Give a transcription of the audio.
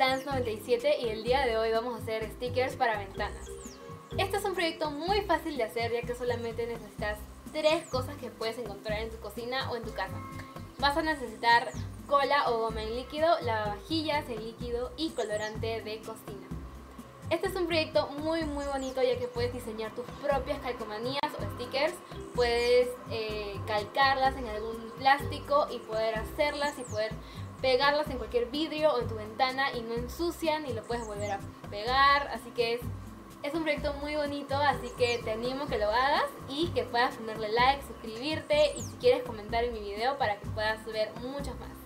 97 y el día de hoy vamos a hacer stickers para ventanas. Este es un proyecto muy fácil de hacer ya que solamente necesitas tres cosas que puedes encontrar en tu cocina o en tu casa. Vas a necesitar cola o goma en líquido, lavavajillas en líquido y colorante de cocina. Este es un proyecto muy muy bonito ya que puedes diseñar tus propias calcomanías o stickers, puedes eh, calcarlas en algún plástico y poder hacerlas y poder pegarlas en cualquier vidrio o en tu ventana y no ensucian y lo puedes volver a pegar, así que es, es un proyecto muy bonito, así que te animo que lo hagas y que puedas ponerle like, suscribirte y si quieres comentar en mi video para que puedas ver muchos más.